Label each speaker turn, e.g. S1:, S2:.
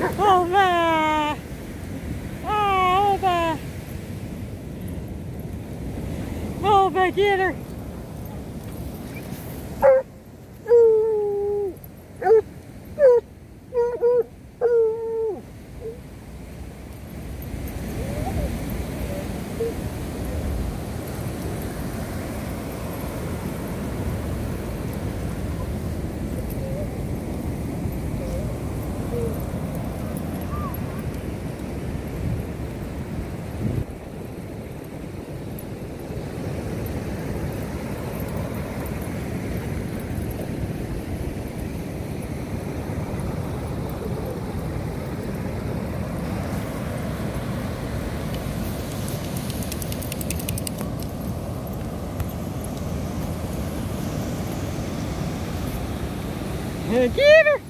S1: Oh my! Oh my, get her! Get her!